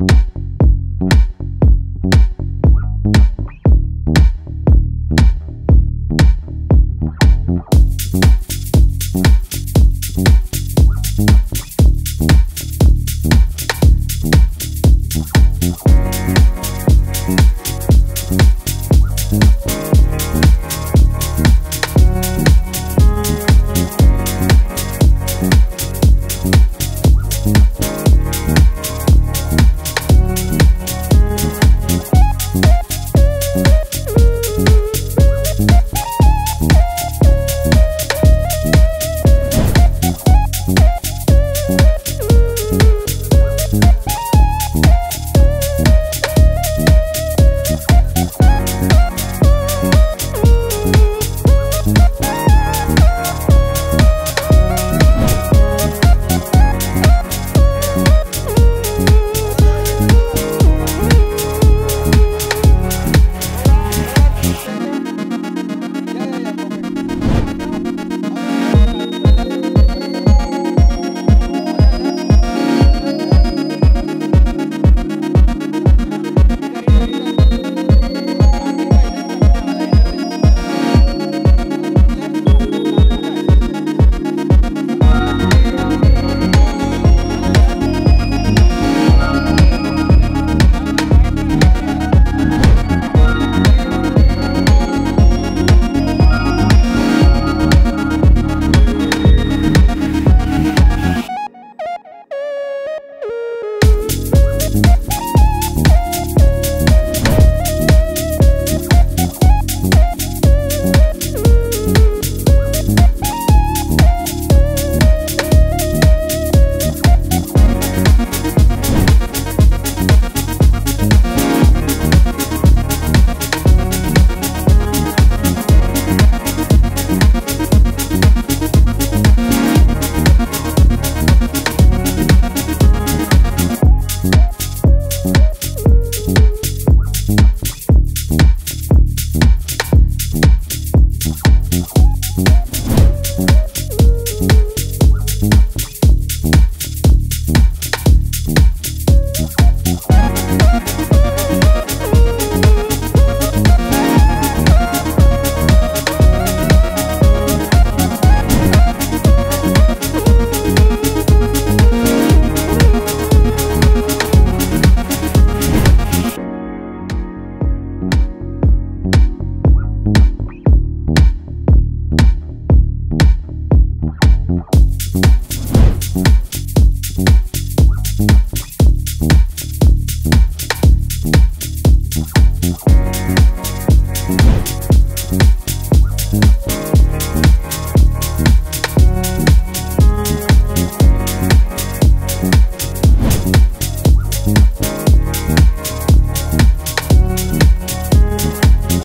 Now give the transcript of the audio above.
you